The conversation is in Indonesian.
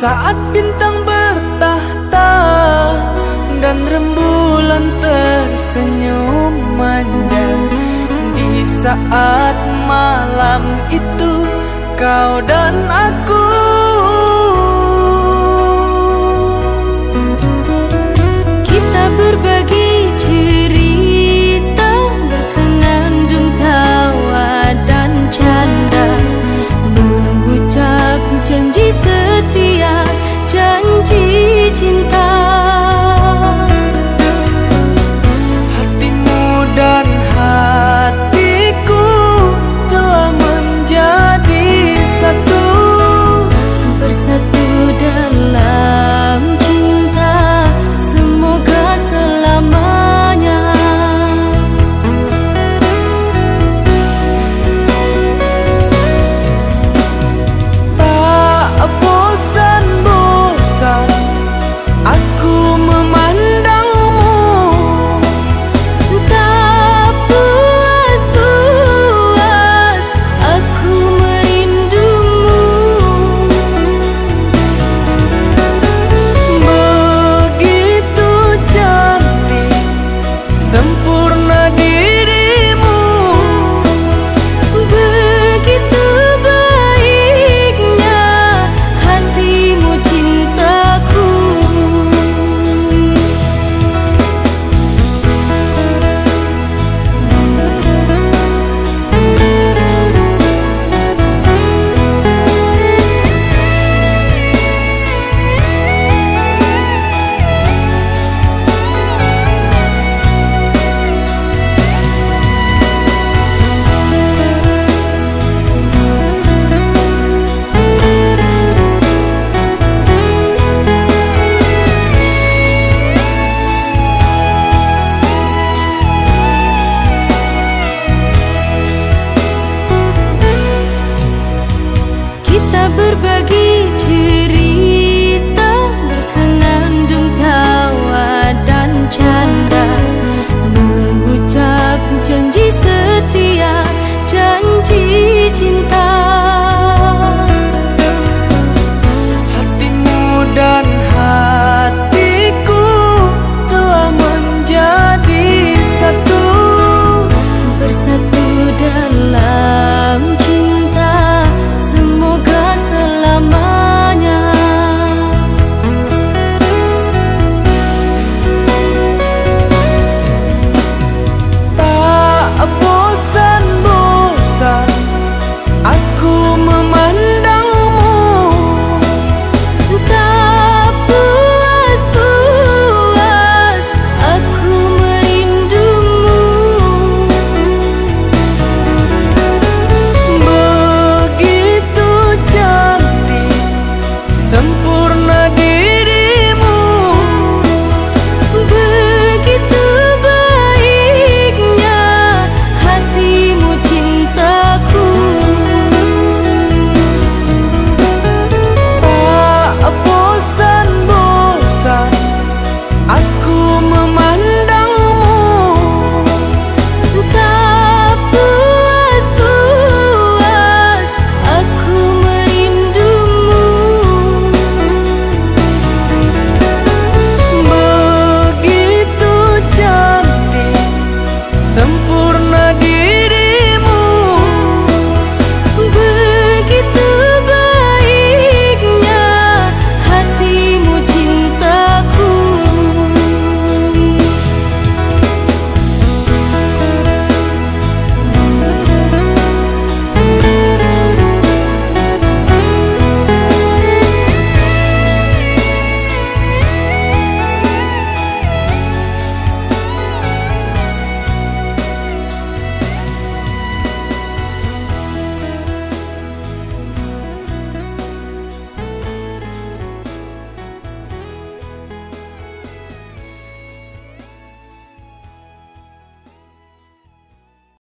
Saat bintang bertahta Dan rembulan tersenyum manja Di saat malam itu Kau dan aku